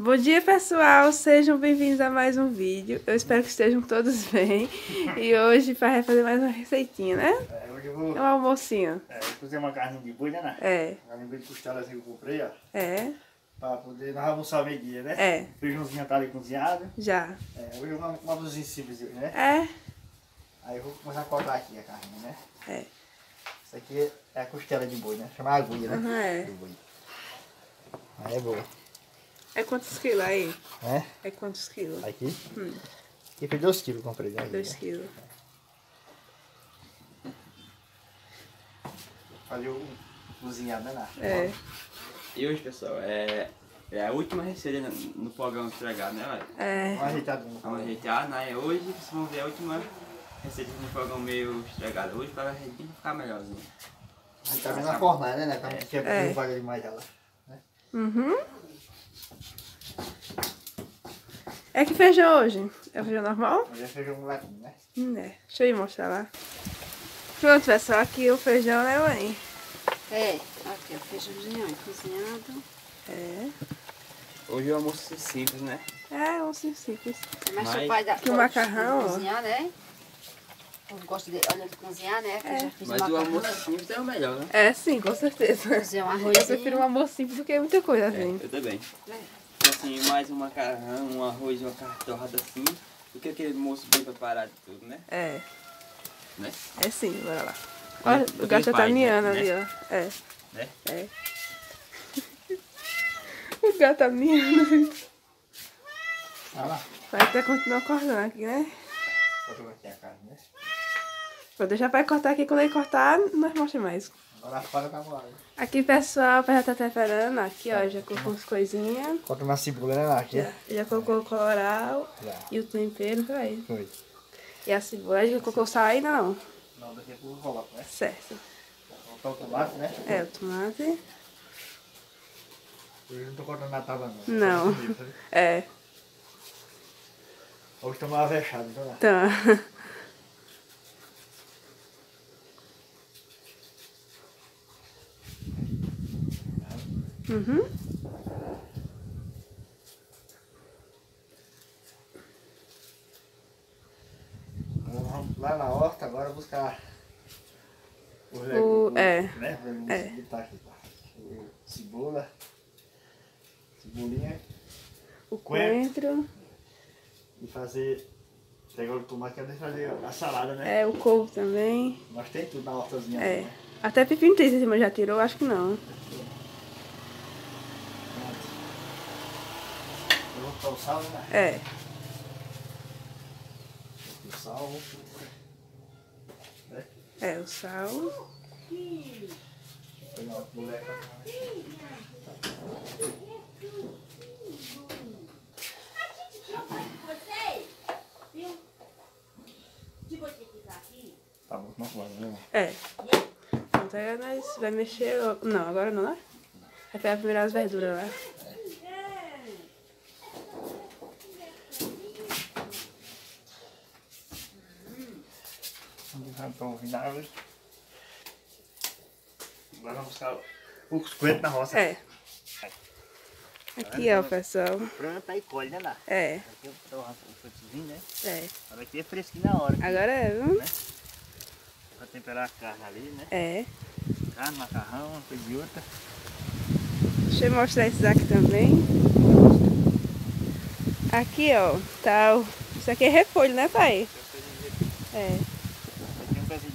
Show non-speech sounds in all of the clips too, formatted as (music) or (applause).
Bom dia pessoal, sejam bem-vindos a mais um vídeo. Eu espero que estejam todos (laughs) bem. E hoje vai fazer mais uma receitinha, né? É, hoje eu vou, É um almocinho. é, vou fazer uma carne de boi, né, Ná? É, Carne de costela assim que eu comprei, ó. é, Pra poder nós almoçar meio-dia, né? é, Feijãozinho tá ali cozinhado. já. É, hoje uma, uma blusinha simples, né? É, Aí eu vou começar a cortar aqui a carne, né? é. Isso aqui é a costela de boi, né? Chama agulha, né? Aham, é. De boi. Aí é boa. É quantos quilos aí? É? É quantos quilos? Aqui. Hum. Aqui foi 2 quilos que eu comprei, né? Dois quilos. Fazer o cozinhado, né, Ná? É, E hoje, pessoal, é, é a última receita no, fogão estragado, né, velho? é. Uma Vamos ajeitar, né? Hoje vocês vão ver a última receita no fogão meio estragado. Hoje para a gente ficar melhorzinho. Aí tá vendo a fornalha, né? Tá que É. é vaga demais ela. Uhum. É que feijão hoje? É feijão normal? Hoje é feijão molequinho, né? É. Deixa eu ir mostrar lá. Pronto, pessoal, aqui o feijão, né, mãe? É, aqui o feijãozinho cozinhado. É. Hoje o almoço é simples, né? É, um simples. Mas, Mas- seu pai dá, Que o macarrão, ó. cozinhar, né? Eu gosto de, olha, de cozinhar, né? Eu fiz Mas o macarrão. almoço simples é o melhor, né? É, sim, com certeza. Fazer um Eu arrozinho. prefiro um amor simples do que muita coisa, É, assim. eu também. É. Assim, mais um macarrão, um arroz e uma carne torrada assim, do que aquele moço bem preparado e tudo, né? É, né? é sim, bora lá. Olha, Do o gato já tá né? miando Né? ali, ó. É, Né? é. (laughs) o gato tá miando. Olha lá. Vai até continuar cortando aqui, né? Né? Vou deixar pra cortar aqui, quando ele cortar, nós mostramos mais. Agora fora tá molado. Aqui, pessoal, já tá preparando. Aqui, ó, já colocou as coisinhas. Corta uma cebola, né? Aqui. Já, já colocou o colorau Já. e o tempero, vai. Foi. E a cebola, já colocou sal ainda não. Não, daqui a pouco eu coloco, né? Certo. Vou colocar o tomate, né? É, o tomate. Hoje eu não tô cortando na tábua, não. Não. Comigo, sabe? É, Hoje tomar uma vexada, então lá. (laughs) Uhum. Vamos lá na horta agora buscar os O- legumes. é. Né? É. botar aqui, tá? O Cebola. Cebolinha. O Coentro. E fazer. Pegar o tomate que é fazer a salada, né? É, o couve também. Nós tem tudo na hortazinha. É. Né? Até pepino tem em cima já tirou? Acho que não. Pronto. Eu vou botar o sal, né? É. O sal. Né? É, o sal. Pegar uma boneca. Tá bom, né? É. Pronto, aí nós vai mexer. Não, agora não, né? Vai pegar primeiro as verduras lá. Vamos o vinagre. Agora vamos buscar os coentros na roça. É. Aqui, ó, pessoal. Planta e colhe, né lá? É, Aqui eu dou o coentrozinho, né? é. Agora aqui é fresquinho na hora. Agora é, viu? Pra temperar a carne ali, né? É. Carne, macarrão, uma coisa e outra. Deixa eu mostrar esses aqui também. Aqui, ó, tá o... Isso aqui é repolho, né, pai? É,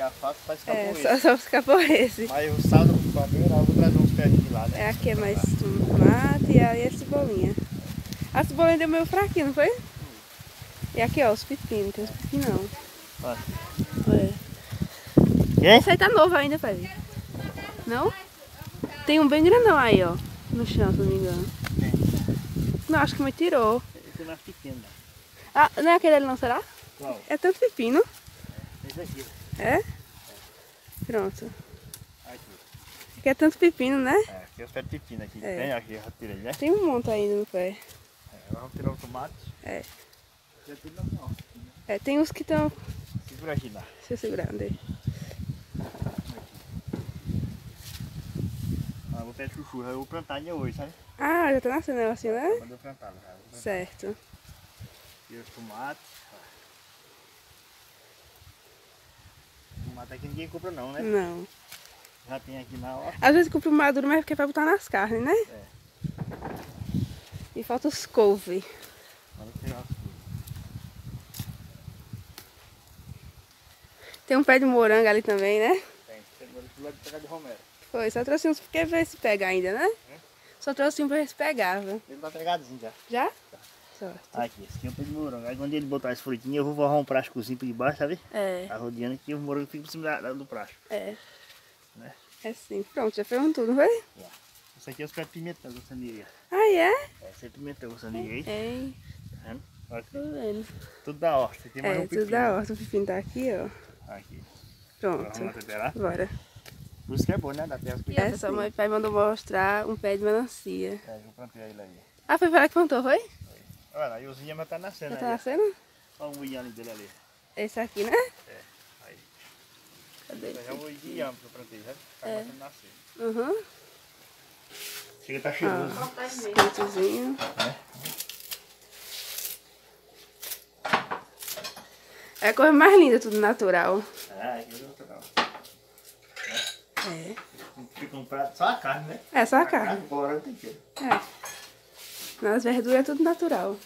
de alface pra escapar é, esse. só, só ficar por esse. Mas o sal do bandeira, eu vou trazer uns pezinhos de lá, né? É, aqui é mais tomate e aí a cebolinha. A cebolinha deu meio fraquinho, não foi? E aqui, ó, os pepinos. Tem os pepinão. Olha. É. Esse aí tá novo ainda, pai. Não? Tem um bem grandão aí, ó. No chão, se não me engano. Não, acho que me tirou. Esse é mais pequeno, né? Ah, não é aquele ali não, será? Qual? É tanto pepino. Esse aqui. É? Pronto. Aqui. Aqui é tanto pepino, né? É, aqui é os pés de pepino aqui. É. Tem aqui, eu já tirei, né? Tem um monte ainda no pé. É, agora vamos tirar o tomate. É. Já tirei na mão. É, tem uns que estão... Segura aqui lá. Deixa eu segurar, André. Ah, vou pegar chuchu, eu vou plantar ainda hoje, sabe? Ah, já tá nascendo negocinho, né? Quando eu plantava, cara. Certo. E os tomates. Tomate aqui ninguém compra não, né? Não. Já tem aqui na horta. Às vezes compra o maduro, mas é porque pra botar nas carnes, né? É. E falta os couve. Tem um pé de morango ali também, né? Tem. Eu fui lá de pegar de romero. Foi, só trouxe uns porque ver se pega ainda, né? É. Só trouxe um pra ver se pegava. Ele tá pegadinho já. Já? Aqui, esse aqui é o pé de morango. Aí quando ele botar as frutinhas, eu vou forrar um plásticozinho por debaixo, sabe? É, Tá rodeando aqui, o morango fica por cima da- da- do plástico. é. Né? É sim. Pronto, já fez um tudo, não foi? Esse aqui é os pés de pimentão, gostaniria. Ah, é? É, esse é pimentão, gostaniria aí. É, Tá vendo? Olha aqui. tô vendo. Tudo da horta. Mais É, um tudo pepino. da horta. O pepino tá aqui, ó. Aqui. Agora Pronto. vamos temperar. Bora. Por isso que é bom, né? Da terra que É, sua mãe pai mandou mostrar um pé de melancia. É, eu plantei ele aí. Ah, foi para que plantou, foi? Olha, aí os inhas tá nascendo Já tá nascendo? Olha o inhame dele ali. Esse aqui, né? Aí. Cadê? Esse é o inhame que eu plantei, sabe? Tá É. a nascer. Uhum. Chega, tá cheiroso. Biscoitozinho. É a coisa mais linda, tudo natural. Ah, aqui é natural. É. Fica um prato, só a carne, né? É só a carne. Fora o tempero. É. Nas verduras é tudo natural.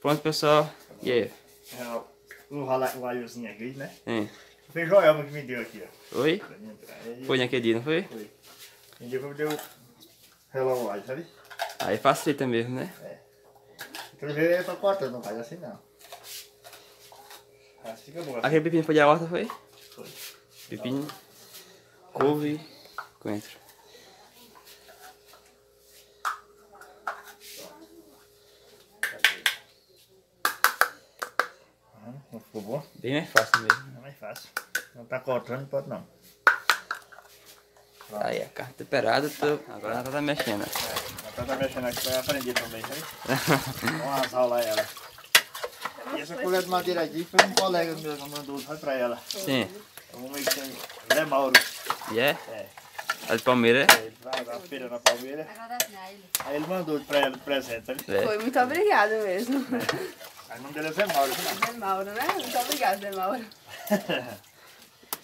Pronto, pessoal. E aí? É, o o alhozinho aqui, né? Hein? Foi Joelma que me deu aqui, ó. Oi? Aí, Foi naquele dia, não foi? Foi. Me deu, me deu relógio o alho, sabe? Aí facilita mesmo, né? Quero ver eu tô cortando, não faz assim não. Fica bom. Aquele pepino foi de horta, foi? Foi. Pepino, couve, coentro. Não ficou bom? Bem mais fácil mesmo. É mais fácil. Não tá cortando, não pode não. Aí a carne temperada, tô... agora ela tá mexendo. Ela tá mexendo aqui pra aprender também, (laughs) sabe? Vamos aulas ela. E essa colher de madeira aqui foi um colega meu que mandou, foi pra ela. Sim. Um homem que tem Zé Mauro. E é? É. A de Palmeiras, é? Ele vai na feira na Palmeira. Aí ele mandou pra ela de presente, sabe? É. Foi, muito obrigada mesmo. Aí o nome dele é Zé Mauro. Zé Mauro, né? Muito obrigada, Zé Mauro. (laughs)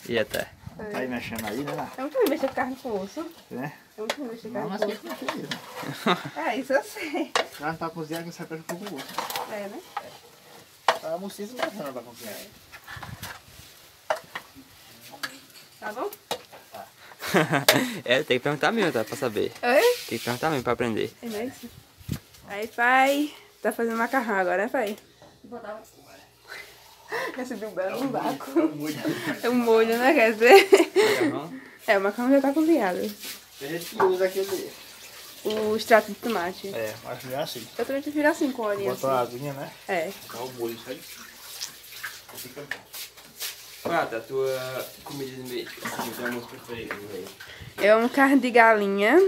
E até. Tá aí mexendo aí, né? É muito ruim mexer carne com osso. né? É muito ruim mexer Não, carne mas com que osso. é isso. É, isso eu sei. Já tá cozinhando você pega com o gosto. É, né? A mocista não tá pra cozinhar. Tá bom? (laughs) é, tem que perguntar mesmo, tá? Pra saber. Oi? Tem que perguntar mesmo pra aprender. É isso. Aí, pai, tá fazendo macarrão agora, né, pai? Botava (laughs) Recebi um belo no É vácuo. um molho. É um molho, né? Quer dizer. Macarrão? (laughs) É, o macarrão já tá cozinhado. Tem gente que usa aquele. O extrato de tomate. É, acho que é assim. Eu também prefiro assim, com olhinho Bota a assim. aguinha, né? É. Dá o molho, sabe? Fica bom. Prata, a tua comida de meio, assim, teu almoço preferido, velho. Eu amo carne de galinha.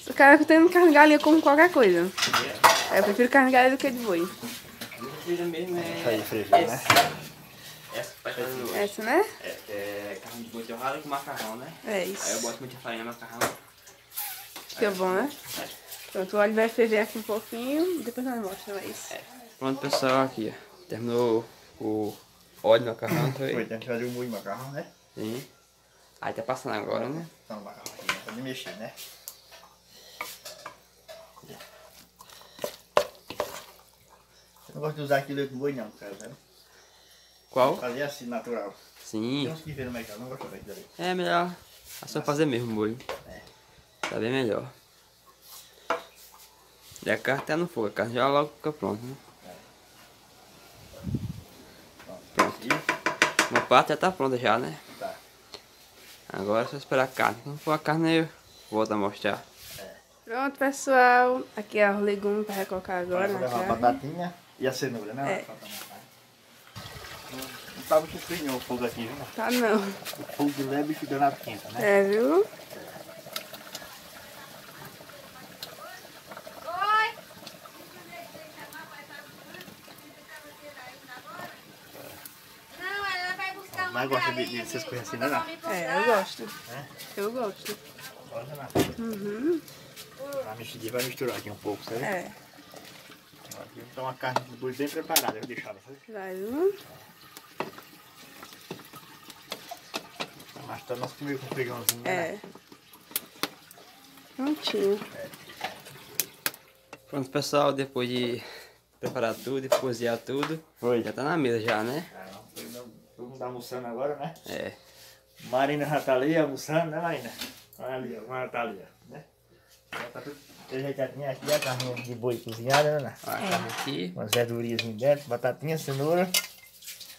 Se o cara que tem carne de galinha, eu como qualquer coisa. É, Eu prefiro carne de galinha do que de boi. A minha preferida mesmo é... Isso aí, né? Essa hoje. Essa, né? É, é carne de boi torrada com macarrão, né? É Aí eu isso. boto muita farinha no macarrão. Fica bom, né? Pronto, o óleo vai ferver aqui um pouquinho e depois nós mostramos isso. Pronto, pessoal, aqui, ó. Terminou o óleo no macarrão, Foi, foi? tem que fazer o molho de macarrão, né? Sim. Aí tá passando agora, né? Então, o macarrão aqui, pode mexer, né? Eu não gosto de usar aquilo de boi não, cara, sabe? Qual? Fazer assim, natural. Sim. Tem uns que no mercado, não gosto daquilo ali. É melhor. É só fazer mesmo o molho. Tá bem melhor. E a carne tá no fogo, a carne já logo fica pronta, né? Pronto. Uma parte já tá pronta já, né? tá. Agora é só esperar a carne. Quando for a carne eu volto a mostrar. Pronto, pessoal. Aqui é o legume para recolocar agora na vou levar a batatinha e a cenoura, né? É. Não tá muito frio o fogo aqui, viu? Tá não. O fogo de leve fica na quinta, né? É, viu? Mas gosta de, de essas coisas assim, né? Não? É, eu gosto. É? Eu gosto. Olha lá. Uhum. A mexidinha vai misturar aqui um pouco, sabe? É. Aqui tá uma carne de boi bem preparada, eu deixava, sabe? Vai, viu? Mas tá nós comer com feijãozinho, né? É. Prontinho. Pronto, pessoal, depois de preparar tudo e cozinhar tudo, Foi. já tá na mesa já, né? Ah, não, foi não. Todo mundo tá almoçando agora, né? É. Marina já tá ali almoçando, né, Marina? Olha ali, ó, Marina tá ali, ó, né? Já tá tudo ajeitadinho aqui, a carninha de boi cozinhada, né? Ó, a carne aqui, Umas verdurinhas dentro, batatinha, cenoura.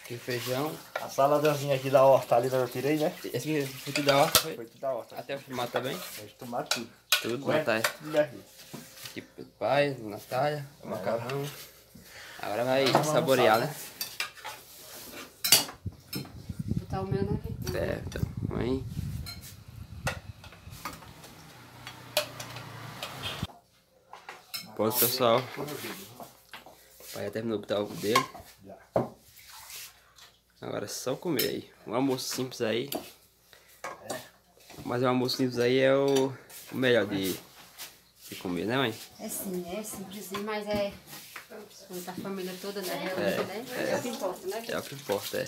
aqui feijão. A saladazinha aqui da horta ali, né, eu tirei, né? Esse aqui foi tudo da horta, foi? Foi tudo da horta. Até o filmar também. Pode tomar tudo. Tudo, Natália. tudo. Aqui pro pai, Natália, o macarrão. Agora vai saborear, né? Botar o meu na É, então, mãe. Pronto, pessoal. O pai já terminou de botar o ovo dele. Agora é só comer aí. Um almoço simples aí. Mas o almoço simples aí é o, o melhor de, de comer, né, mãe? É sim, é simplesinho, mas é. Tá a família toda, né? É, Reunida, né? É o que importa, né? É o que importa, é.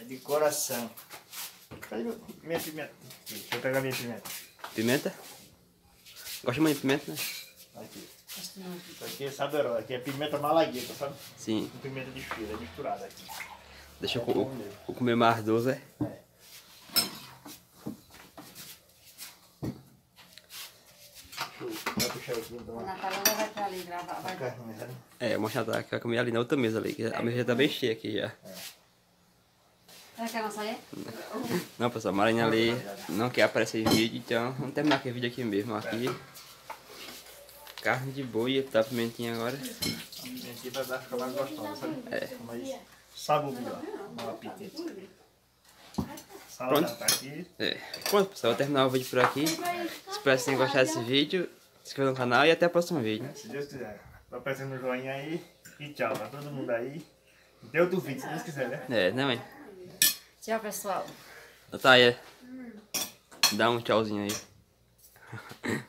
É de coração. Cadê minha pimenta? Deixa eu pegar minha pimenta. Pimenta? Gosta muito de pimenta, né? Aqui. Isso aqui é saberosa. Aqui é pimenta malagueta, sabe? Sim. Com pimenta de cheiro, é misturada aqui. Deixa eu, É mesmo. eu comer mais doce, é? É. Deixa eu vai puxar aqui então A a Natália vai pra ali gravar. Vai. sabe? É, eu vou mostrar que vai comer ali na outra mesa ali, que a mesa já tá bem cheia aqui já. Sai? Não, pessoal, a Marina ali não quer aparecer em vídeo, então vamos terminar aquele vídeo aqui mesmo. Aqui, carne de boi, tá pimentinha agora. A pimentinha dar ficar mais gostosa, sabe? É. Mais sabor melhor. Uma apetite. Salada tá aqui. É. Pronto, pessoal, vou terminar o vídeo por aqui. Espero que vocês tenham gostado desse vídeo. Se inscreva no canal e até o próximo vídeo. Se Deus quiser. Vai aparecendo no joinha aí. E tchau pra todo mundo aí. Tem outro vídeo, se Deus quiser, né? É, né, mãe? Tchau, pessoal. Natália, dá um tchauzinho aí. (laughs)